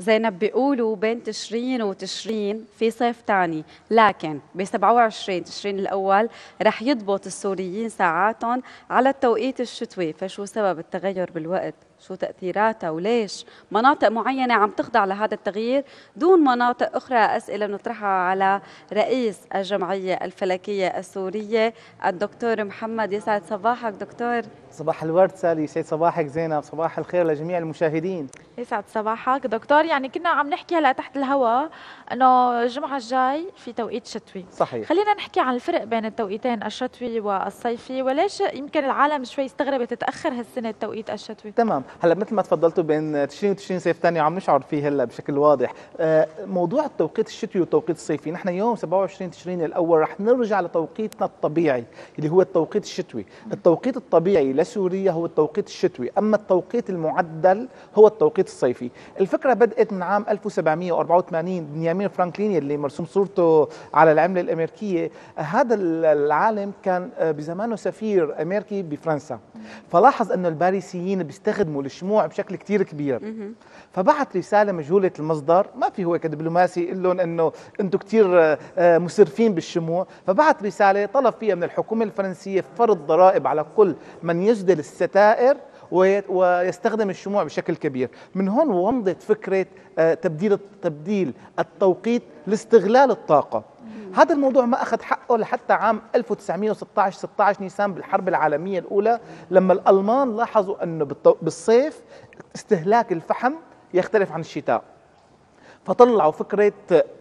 زينب بيقولوا بين تشرين وتشرين في صيف تاني لكن ب 27 تشرين الأول رح يضبط السوريين ساعاتهم على التوقيت الشتوي. فشو سبب التغير بالوقت؟ شو تأثيراتها وليش؟ مناطق معينة عم تخضع لهذا التغيير دون مناطق أخرى. أسئلة نطرحها على رئيس الجمعية الفلكية السورية الدكتور محمد يسعد صباحك دكتور. صباح الورد سالي يسعد صباحك زينب. صباح الخير لجميع المشاهدين. يسعد صباحك. دكتور يعني كنا عم نحكي هلا تحت الهواء إنه الجمعة الجاي في توقيت شتوي. صحيح. خلينا نحكي عن الفرق بين التوقيتين الشتوي والصيفي وليش يمكن العالم شوي استغربت تتأخر هالسنة التوقيت الشتوي؟ تمام. هلا مثل ما تفضلتوا بين تشرين وتشرين صيف ثاني عم نشعر فيه هلا بشكل واضح. آه، موضوع التوقيت الشتوي والتوقيت الصيفي نحن يوم 27 تشرين الأول رح نرجع لتوقيتنا الطبيعي اللي هو التوقيت الشتوي. التوقيت الطبيعي لسوريا هو التوقيت الشتوي أما التوقيت المعدل هو التوقيت الصيفي. الفكرة بدأت من عام 1784 بنيامين فرانكلين اللي مرسوم صورته على العملة الأمريكية. هذا العالم كان آه، بزمانه سفير أمريكي بفرنسا. فلاحظ إنه الباريسيين بيستخدموا الشموع بشكل كثير كبير. فبعث رسالة مجهولة المصدر. ما في هو كدبلوماسي يقول لهم إنه أنتم كثير آه، آه، مسرفين بالشموع. فبعث رسالة طلب فيها من الحكومة الفرنسية فرض ضرائب على كل من يجدل الستائر. ويستخدم الشموع بشكل كبير. من هون ومضت فكرة آه، تبديل تبديل التوقيت لاستغلال الطاقة. هذا الموضوع ما أخذ حقه لحتى عام 1916 16 نيسان بالحرب العالمية الأولى لما الألمان لاحظوا أنه بالصيف استهلاك الفحم يختلف عن الشتاء. فطلعوا فكرة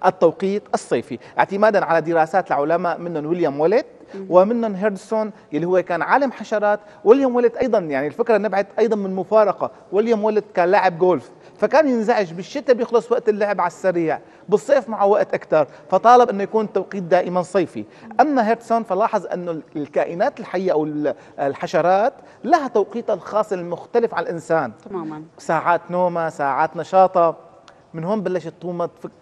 التوقيت الصيفي اعتمادا على دراسات العلماء منهم ويليام ويليت ومنهم هيردسون اللي هو كان عالم حشرات ويليام ويليت أيضا يعني الفكرة نبعت أيضا من مفارقة ويليام ويليت كان لاعب جولف فكان ينزعج بالشتاء بيخلص وقت اللعب على السريع بالصيف معه وقت أكثر فطالب إنه يكون التوقيت دائما صيفي. أما هيرتسون فلاحظ انه الكائنات الحية أو الحشرات لها توقيتها الخاص المختلف عن الإنسان. تماما. ساعات نومها ساعات نشاطها من هون بلشت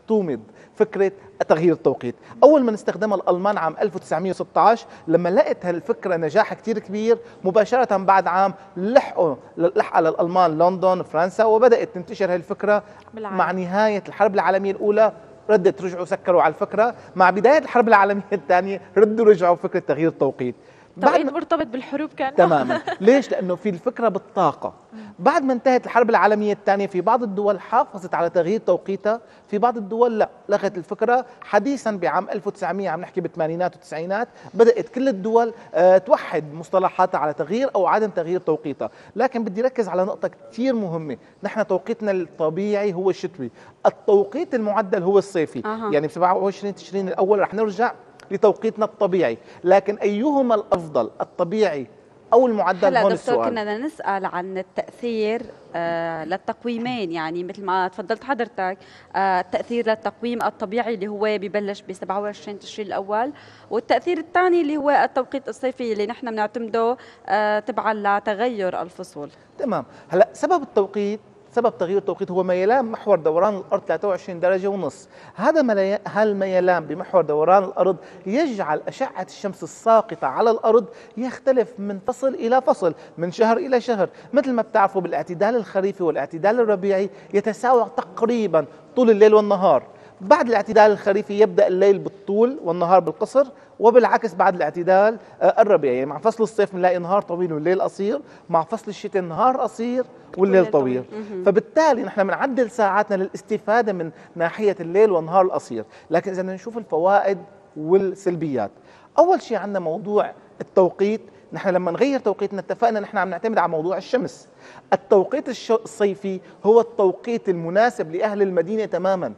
تومض فكرة تغيير التوقيت. أول ما استخدمها الألمان عام 1916 لما لقت هالفكرة نجاح كثير كبير مباشرة بعد عام لحقوا لحق على الألمان لندن فرنسا وبدأت تنتشر هالفكرة بالعالم. مع نهاية الحرب العالمية الأولى. ردت رجعوا سكروا على الفكرة. مع بداية الحرب العالمية الثانية ردوا رجعوا فكرة تغيير التوقيت. توقيت مرتبط بالحروب كان تماما. ليش؟ لأنه في الفكرة بالطاقة. بعد ما انتهت الحرب العالمية الثانية في بعض الدول حافظت على تغيير توقيتها في بعض الدول لا. لغت الفكرة حديثا بعام 1900 عم نحكي بالثمانينات والتسعينات بدأت كل الدول آه، توحد مصطلحاتها على تغيير أو عدم تغيير توقيتها. لكن بدي ركز على نقطة كثير مهمة. نحن توقيتنا الطبيعي هو الشتوي. التوقيت المعدل هو الصيفي. أه. يعني ب 27 تشرين الأول رح نرجع لتوقيتنا الطبيعي. لكن أيهما الأفضل الطبيعي أو المعدل؟ هون دكتور السؤال. كنا نسأل عن التأثير آه للتقويمين. يعني مثل ما تفضلت حضرتك آه التأثير للتقويم الطبيعي اللي هو ببلش ب 27 تشرين الأول والتأثير الثاني اللي هو التوقيت الصيفي اللي نحن بنعتمده آه تبعا لتغير الفصول. تمام. هلأ سبب التوقيت سبب تغيير التوقيت هو ميلان محور دوران الأرض 23 درجة ونص. هذا هالميلان بمحور دوران الأرض يجعل أشعة الشمس الساقطة على الأرض يختلف من فصل إلى فصل من شهر إلى شهر. مثل ما بتعرفوا بالاعتدال الخريفي والاعتدال الربيعي يتساوى تقريبا طول الليل والنهار. بعد الاعتدال الخريفي يبدأ الليل بالطول والنهار بالقصر وبالعكس بعد الاعتدال آه، الربيعي يعني مع فصل الصيف بنلاقي نهار طويل والليل قصير مع فصل الشتاء النهار قصير والليل طويل. فبالتالي نحن بنعدل ساعاتنا للاستفادة من ناحية الليل والنهار القصير. لكن إذا نشوف الفوائد والسلبيات أول شيء عندنا موضوع التوقيت. نحن لما نغير توقيتنا اتفقنا نحن عم نعتمد على موضوع الشمس. التوقيت الصيفي هو التوقيت المناسب لأهل المدينة تماما.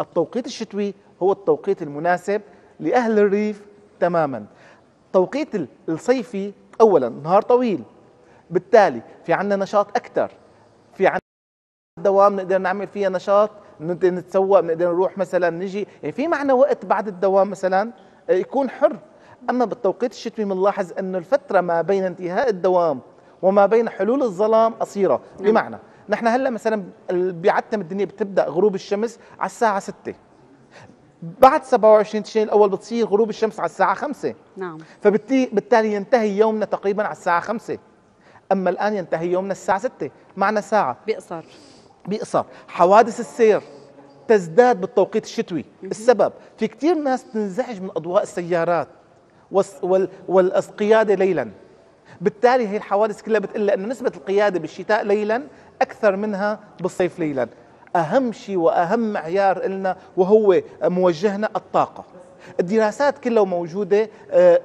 التوقيت الشتوي هو التوقيت المناسب لأهل الريف تماما. توقيت الصيفي أولا نهار طويل. بالتالي في عندنا نشاط أكثر في عندنا دوام نقدر نعمل فيها نشاط نقدر نتسوق نقدر نروح مثلا نجي. يعني في معنا وقت بعد الدوام مثلا آه، يكون حر. أما بالتوقيت الشتوي بنلاحظ أنه الفترة ما بين انتهاء الدوام وما بين حلول الظلام قصيرة. نعم. بمعنى نحن هلا مثلا بعتم الدنيا بتبدأ غروب الشمس على الساعة 6 بعد 27 تشرين الأول بتصير غروب الشمس على الساعة 5 نعم. فبالتالي ينتهي يومنا تقريبا على الساعة 5 أما الآن ينتهي يومنا الساعة 6 معنا ساعة. بيقصر. بيقصر. حوادث السير تزداد بالتوقيت الشتوي. السبب في كثير ناس تنزعج من أضواء السيارات والقيادة ليلا. بالتالي هي الحوادث كلها بتقول انه نسبة القيادة بالشتاء ليلا أكثر منها بالصيف ليلا. أهم شيء وأهم معيار لنا وهو موجهنا الطاقة. الدراسات كلها موجودة آه،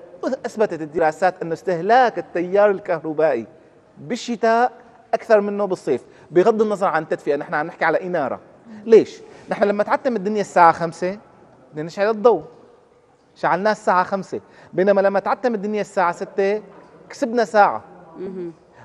أثبتت الدراسات انه استهلاك التيار الكهربائي بالشتاء أكثر منه بالصيف بغض النظر عن التدفئه نحن عم نحكي على إنارة. ليش؟ نحن لما تعتم الدنيا الساعة 5 بدنا نشعل الضوء. شعلناه الساعة 5 بينما لما تعتم الدنيا الساعة 6 كسبنا ساعة.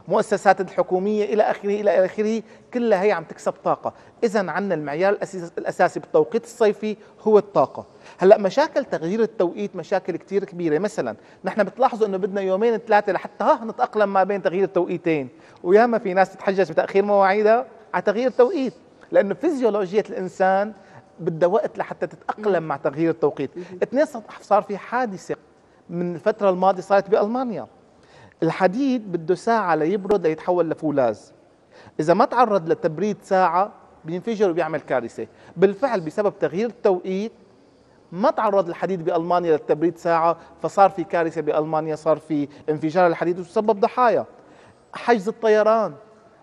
مؤسسات الحكومية إلى آخره إلى آخره كلها هي عم تكسب طاقة. اذا عندنا المعيار الأساسي بالتوقيت الصيفي هو الطاقة. هلأ مشاكل تغيير التوقيت مشاكل كثير كبيرة. مثلا نحن بتلاحظوا إنه بدنا يومين ثلاثة لحتى ها نتأقلم ما بين تغيير التوقيتين. وياما في ناس تتحجج بتأخير مواعيدها على تغيير التوقيت. لأنه فيزيولوجية الإنسان بدها وقت لحتى تتأقلم مع تغيير التوقيت. اثنين صار في حادثة من الفترة الماضية صارت بألمانيا. الحديد بده ساعة ليبرد ليتحول لفولاذ. إذا ما تعرض لتبريد ساعة بينفجر وبيعمل كارثة. بالفعل بسبب تغيير التوقيت ما تعرض الحديد بألمانيا للتبريد ساعة فصار في كارثة بألمانيا صار في انفجار الحديد وسبب ضحايا. حجز الطيران.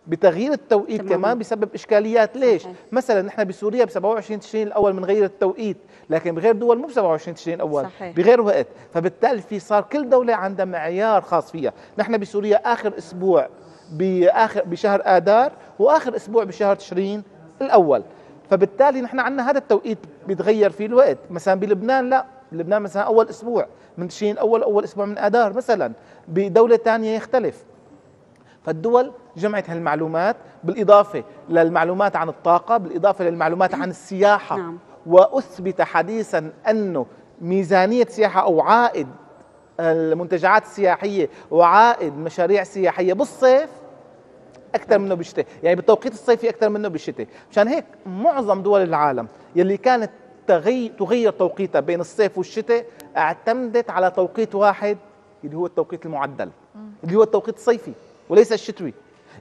بتغيير التوقيت تمام. كمان بسبب إشكاليات. ليش؟ صحيح. مثلا نحن بسوريا ب 27 تشرين الأول بنغير التوقيت لكن بغير دول مو ب 27 تشرين الأول صحيح. بغير وقت. فبالتالي في صار كل دولة عندها معيار خاص فيها. نحن بسوريا آخر أسبوع بآخر بشهر آذار وآخر أسبوع بشهر تشرين الأول. فبالتالي نحن عندنا هذا التوقيت بيتغير فيه الوقت. مثلا بلبنان لا. بلبنان مثلا أول أسبوع من تشرين اول أول أسبوع من آذار مثلا. بدولة ثانية يختلف. فالدول جمعت هالمعلومات بالإضافة للمعلومات عن الطاقة بالإضافة للمعلومات عن السياحة. نعم. وأثبت حديثا أنه ميزانية سياحة أو عائد المنتجعات السياحية وعائد مشاريع سياحية بالصيف أكثر منه بالشتاء يعني بالتوقيت الصيفي أكثر منه بالشتاء مشان هيك معظم دول العالم يلي كانت تغير تغير توقيتها بين الصيف والشتاء اعتمدت على توقيت واحد اللي هو التوقيت المعدل. اللي هو التوقيت الصيفي. وليس الشتوي.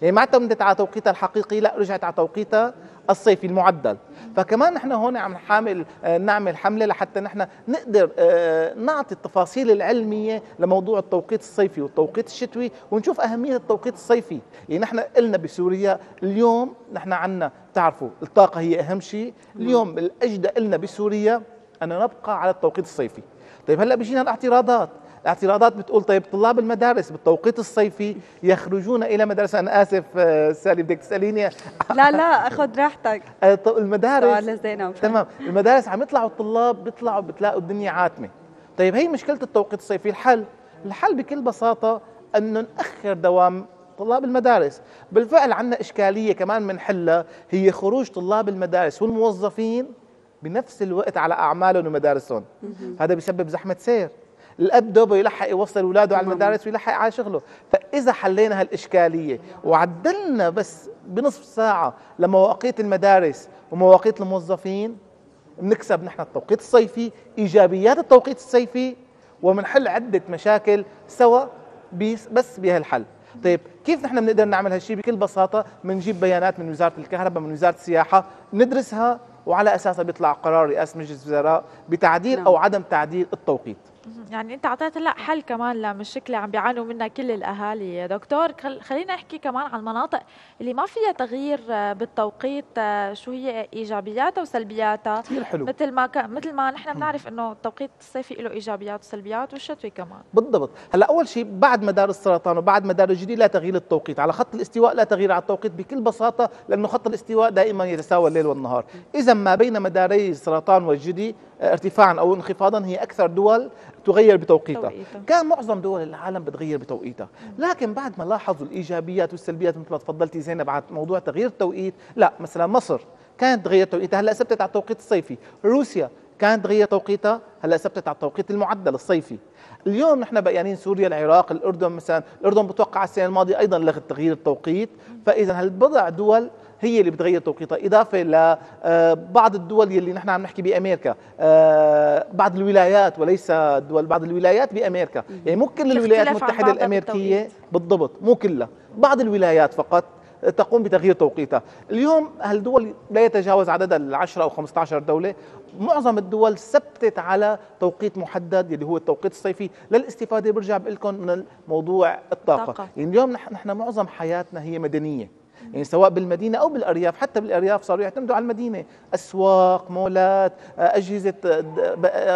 يعني ما اعتمدت على توقيتها الحقيقي لا رجعت على توقيتها الصيفي المعدل. فكمان نحن هون عم نحامل آه، نعمل حملة لحتى نحن نقدر آه، نعطي التفاصيل العلمية لموضوع التوقيت الصيفي والتوقيت الشتوي ونشوف أهمية التوقيت الصيفي. يعني نحن قلنا بسوريا اليوم نحن عندنا بتعرفوا الطاقة هي أهم شيء. اليوم الأجدى قلنا بسوريا أن نبقى على التوقيت الصيفي. طيب هلأ بيجينا الاعتراضات. الاعتراضات بتقول طيب طلاب المدارس بالتوقيت الصيفي يخرجون إلى مدرسة. أنا آسف آه، سالي بدك تسأليني؟ لا لا خذ راحتك. آه، المدارس تمام. المدارس عم يطلعوا الطلاب بيطلعوا بتلاقوا الدنيا عاتمة. طيب هي مشكلة التوقيت الصيفي. الحل الحل بكل بساطة انه نأخر دوام طلاب المدارس. بالفعل عندنا إشكالية كمان بنحلها هي خروج طلاب المدارس والموظفين بنفس الوقت على أعمالهم ومدارسهم. هذا بيسبب زحمة سير. الأب دوبه يلحق يوصل اولاده على المدارس ويلحق على شغله. فإذا حلينا هالإشكالية وعدلنا بس بنصف ساعة لمواقيت المدارس ومواقيت الموظفين بنكسب نحن التوقيت الصيفي إيجابيات التوقيت الصيفي وبنحل عدة مشاكل سوا بس بهالحل. طيب كيف نحن بنقدر نعمل هالشيء بكل بساطة بنجيب بيانات من وزارة الكهرباء من وزارة السياحة ندرسها وعلى أساسها بيطلع قرار رئاسة مجلس الوزراء بتعديل نعم. أو عدم تعديل التوقيت. يعني انت اعطيت هلا حل كمان لمشكله عم بيعانوا منها كل الأهالي. يا دكتور خلينا نحكي كمان عن المناطق اللي ما فيها تغيير آه، بالتوقيت آه، شو هي إيجابياتها وسلبياتها. كثير حلو. مثل ما ك... مثل ما نحن بنعرف إنه التوقيت الصيفي له إيجابيات وسلبيات والشتوي كمان. بالضبط. هلا أول شيء بعد مدار السرطان وبعد مدار الجدي لا تغيير التوقيت. على خط الاستواء لا تغيير على التوقيت بكل بساطة لأنه خط الاستواء دائما يتساوى الليل والنهار. اذا ما بين مداري السرطان والجدي ارتفاعا أو انخفاضا هي أكثر دول تغير بتوقيتها. كان معظم دول العالم بتغير بتوقيتها. لكن بعد ما لاحظوا الإيجابيات والسلبيات مثل ما تفضلتي زينب على موضوع تغيير التوقيت لا مثلا مصر كانت تغير توقيتها هلأ ثبتت على التوقيت الصيفي. روسيا كانت تغير توقيتها هلأ ثبتت على التوقيت المعدل الصيفي. اليوم نحن بقيانين سوريا العراق الأردن مثلا الأردن بتوقع السنة الماضية أيضا لغت تغيير التوقيت. فاذا هالبضع دول هي اللي بتغير توقيتها. إضافة لبعض آه، الدول اللي نحن عم نحكي بأمريكا آه، بعض الولايات وليس دول بعض الولايات بأمريكا. يعني مو كل الولايات المتحدة الأمريكية بالضبط مو كلها. بعض الولايات فقط تقوم بتغيير توقيتها. اليوم هالدول لا يتجاوز عددها العشرة أو 15 دولة. معظم الدول ثبتت على توقيت محدد اللي هو التوقيت الصيفي. للاستفادة برجع بقول لكم من موضوع الطاقة. طاقة. يعني اليوم نحن معظم حياتنا هي مدنية. يعني سواء بالمدينة أو بالأرياف حتى بالأرياف صاروا يعتمدوا على المدينة. أسواق مولات أجهزة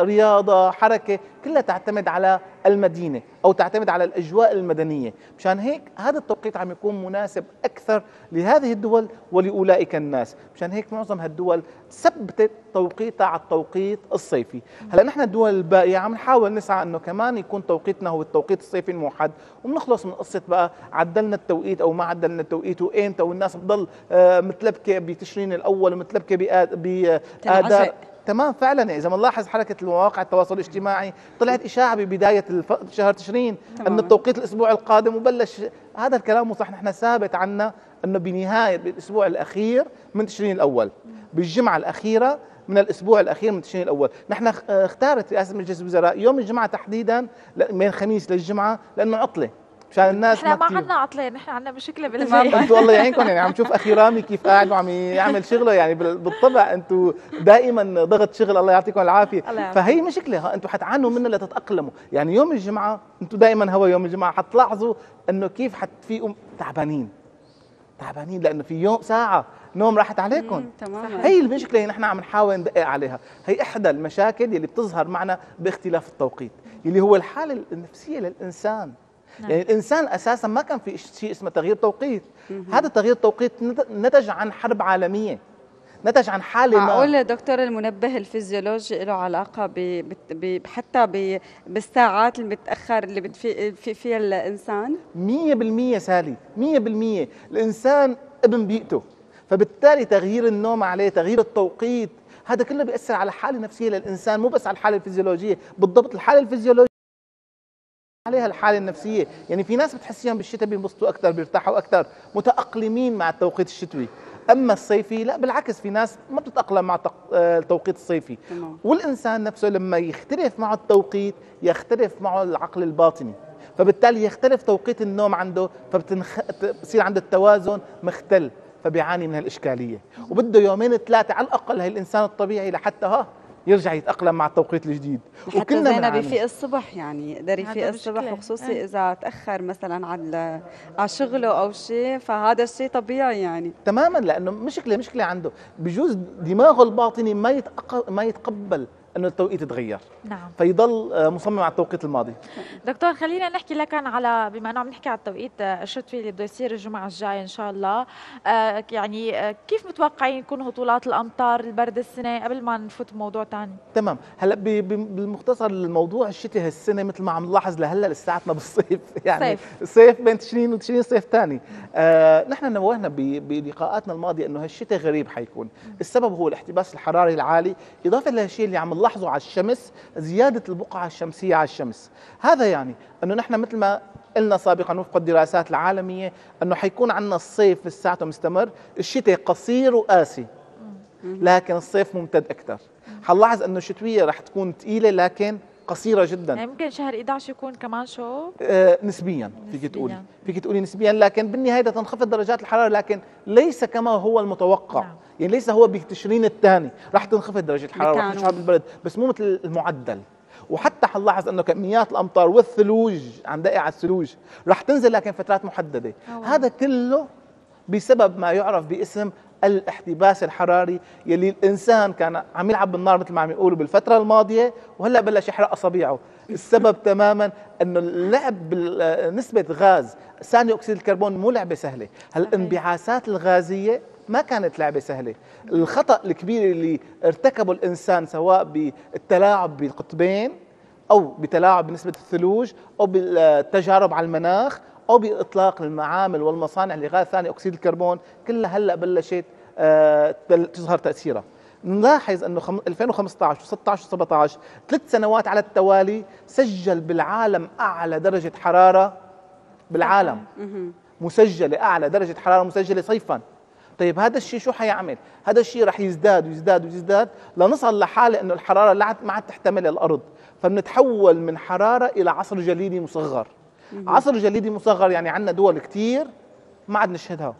رياضة حركة. كلها تعتمد على المدينة أو تعتمد على الأجواء المدنية. مشان هيك هذا التوقيت عم يكون مناسب أكثر لهذه الدول ولأولئك الناس. مشان هيك معظم هالدول ثبتت توقيتها على التوقيت الصيفي. هلا نحن الدول الباقية عم نحاول نسعى إنه كمان يكون توقيتنا هو التوقيت الصيفي الموحد وبنخلص من قصة بقى عدلنا التوقيت أو ما عدلنا التوقيت وامتى والناس بتضل آه، متلبكة بتشرين الأول ومتلبكة باداء تمام فعلا إذا بنلاحظ حركة المواقع التواصل الاجتماعي طلعت إشاعة ببداية شهر تشرين انه التوقيت الأسبوع القادم وبلش هذا الكلام مو صح نحن ثابت عنا إنه بنهاية الأسبوع الأخير من تشرين الأول بالجمعة الأخيرة من الأسبوع الأخير من تشرين الأول. نحن اختارت رئاسة مجلس الوزراء يوم الجمعة تحديدا من الخميس للجمعة لأنه عطلة. مشان الناس إحنا ما عندنا عطله نحن عندنا مشكلة بالبيت إنتوا الله يعينكم يعني عم تشوف أخي رامي كيف قاعد وعم يعمل شغله يعني بالطبع إنتوا دائما ضغط شغل الله يعطيكم العافية. فهي مشكلة إنتوا حتعانوا منها لتتأقلموا. يعني يوم الجمعة إنتوا دائما هو يوم الجمعة حتلاحظوا إنه كيف حتفيقوا تعبانين. تعبانين لأنه في يوم ساعة نوم راحت عليكم. تماما هي المشكلة اللي نحن عم نحاول ندقق عليها. هي إحدى المشاكل اللي بتظهر معنا باختلاف التوقيت اللي هو الحالة النفسية للإنسان. نعم. يعني الإنسان أساسا ما كان في شيء اسمه تغيير توقيت. هذا تغيير التوقيت نتج عن حرب عالمية. نتج عن حالة معقول دكتور المنبه الفيزيولوجي له علاقة ب... ب... حتى ب... بالساعات المتأخر اللي بتفي بفيق فيها الإنسان. 100% سالي. 100% الإنسان ابن بيئته. فبالتالي تغيير النوم عليه تغيير التوقيت هذا كله بيأثر على الحالة النفسية للإنسان مو بس على الحالة الفيزيولوجية بالضبط الحالة الفيزيولوجية عليها الحالة النفسية. يعني في ناس بتحسيهم بالشتاء بينبسطوا أكثر بيرتاحوا أكثر متأقلمين مع التوقيت الشتوي. أما الصيفي لا بالعكس في ناس ما بتتأقلم مع آه، التوقيت الصيفي. والإنسان نفسه لما يختلف معه التوقيت يختلف معه العقل الباطني. فبالتالي يختلف توقيت النوم عنده فبتصير عنده التوازن مختل فبيعاني من هالإشكالية. وبده يومين ثلاثة على الأقل هي الإنسان الطبيعي لحتى ها يرجع يتأقلم مع التوقيت الجديد. وكلنا زينب بيفيق الصبح يعني يقدر يفيق الصبح وخصوصي إيه. إذا تأخر مثلا على على شغله أو شيء فهذا الشيء طبيعي يعني. تماما لأنه مشكلة مشكلة عنده. بجوز دماغه الباطني ما ما يتقبل. انه التوقيت يتغير. نعم. فيضل آه، مصمم على التوقيت الماضي. دكتور خلينا نحكي لك على بما أنه عم نحكي على التوقيت آه، الشتوي اللي بده يصير الجمعة الجاية إن شاء الله. آه، يعني كيف متوقعين يكون هطولات الأمطار البرد السنة قبل ما نفوت بموضوع ثاني تمام. هلأ بالمختصر الموضوع الشتاء هالسنة مثل ما عم نلاحظ لهلأ لساتنا بالصيف. يعني صيف. صيف بين تشرين وتشرين صيف ثاني آه نحن نوهنا بلقاءاتنا الماضية إنه هالشتاء غريب حيكون. السبب هو الاحتباس الحراري العالي إضافة لهالشيء اللي عم نلاحظه على الشمس زيادة البقعة الشمسية على الشمس. هذا يعني أنه نحن مثل ما قلنا سابقا وفق الدراسات العالمية أنه حيكون عندنا الصيف لساته مستمر الشتاء قصير وقاسي. لكن الصيف ممتد أكثر. حنلاحظ أنه الشتوية رح تكون ثقيلة لكن قصيرة جدا. يعني ممكن شهر 11 يكون كمان شو آه نسبيا فيك تقولي. فيك تقولي نسبيا لكن بالنهاية تنخفض درجات الحرارة لكن ليس كما هو المتوقع. نعم. يعني ليس هو بتشرين الثاني. راح تنخفض درجة الحرارة راح تشعر بالبرد بس مو مثل المعدل. وحتى حنلاحظ إنه كميات الأمطار والثلوج عم دقي على الثلوج راح تنزل لكن فترات محددة. أوه. هذا كله بسبب ما يعرف باسم الاحتباس الحراري يلي الإنسان كان عم يلعب بالنار مثل ما عم يقولوا بالفترة الماضية وهلأ بلش يحرق اصابيعه السبب تماما إنه اللعب بنسبه غاز ثاني أكسيد الكربون مو لعبة سهلة. هالانبعاثات الغازية ما كانت لعبة سهلة. الخطأ الكبير اللي ارتكبه الإنسان سواء بالتلاعب بالقطبين أو بتلاعب بنسبة الثلوج أو بالتجارب على المناخ أو بإطلاق المعامل والمصانع لغاز ثاني أكسيد الكربون كلها هلأ بلشت آه، تظهر تأثيرها. نلاحظ إنه 2015 و16 و17 ثلاث سنوات على التوالي سجل بالعالم أعلى درجة حرارة بالعالم. مسجلة أعلى درجة حرارة مسجلة صيفا. طيب هذا الشيء شو حيعمل؟ هذا الشيء رح يزداد ويزداد ويزداد لنصل لحالة إنه الحرارة ما عاد تحتمل الأرض. فبنتحول من حرارة إلى عصر جليدي مصغر. عصر جليدي مصغر يعني عندنا دول كثير ما عاد نشهدها.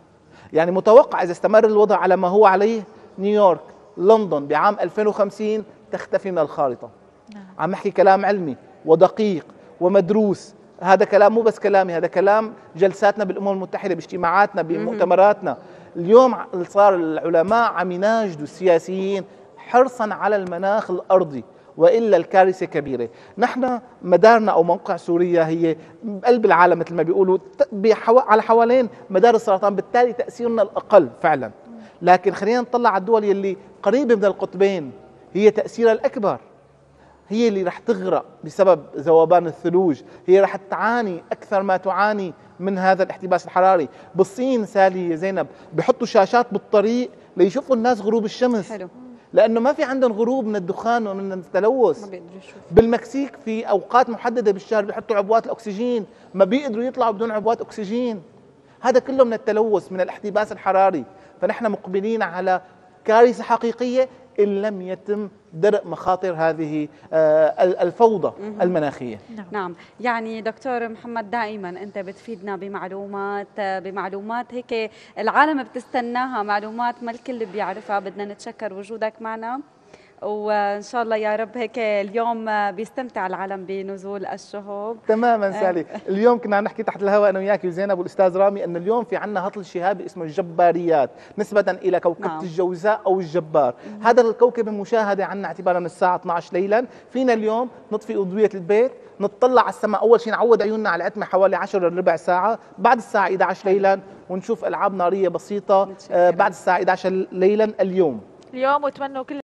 يعني متوقع إذا استمر الوضع على ما هو عليه نيويورك لندن بعام 2050 تختفي من الخارطة. نعم. عم أحكي كلام علمي ودقيق ومدروس. هذا كلام مو بس كلامي هذا كلام جلساتنا بالأمم المتحدة باجتماعاتنا بمؤتمراتنا. اليوم صار العلماء عم يناشدوا السياسيين حرصا على المناخ الأرضي. وإلا الكارثة كبيرة، نحن مدارنا أو موقع سوريا هي بقلب العالم مثل ما بيقولوا على حوالين مدار السرطان، بالتالي تأثيرنا الأقل فعلا، لكن خلينا نطلع على الدول يلي قريبة من القطبين هي تأثيرها الأكبر. هي اللي رح تغرق بسبب ذوبان الثلوج. هي رح تعاني أكثر ما تعاني من هذا الاحتباس الحراري. بالصين سالي زينب بحطوا شاشات بالطريق ليشوفوا الناس غروب الشمس. حلو. لأنه ما في عندهم غروب من الدخان ومن التلوث. ما بالمكسيك في أوقات محددة بالشهر بيحطوا عبوات الأكسجين ما بيقدروا يطلعوا بدون عبوات أكسجين. هذا كله من التلوث من الاحتباس الحراري. فنحن مقبلين على كارثة حقيقية إن لم يتم درء مخاطر هذه آه، الفوضى المناخية. نعم. نعم. يعني دكتور محمد دائما أنت بتفيدنا بمعلومات بمعلومات. هيك العالم بتستناها معلومات ما الكل بيعرفها. بدنا نتشكر وجودك معنا. وإن شاء الله يا رب هيك اليوم بيستمتع العالم بنزول الشهب تماما آه. سالي. اليوم كنا عم نحكي تحت الهواء أنا وياك وزينب والأستاذ رامي إنه اليوم في عندنا هطل شهابي اسمه الجباريات نسبه إلى كوكبة نعم. الجوزاء أو الجبار. مم. هذا الكوكب المشاهدة عندنا اعتبارا من الساعة 12 ليلا. فينا اليوم نطفي اضويه البيت نطلع على السماء. أول شيء نعود عيوننا على العتمه حوالي 10 ربع ساعة. بعد الساعة 11 ليلا ونشوف ألعاب نارية بسيطة آه بعد الساعة 11 ليلا اليوم. اليوم وتمنوا كل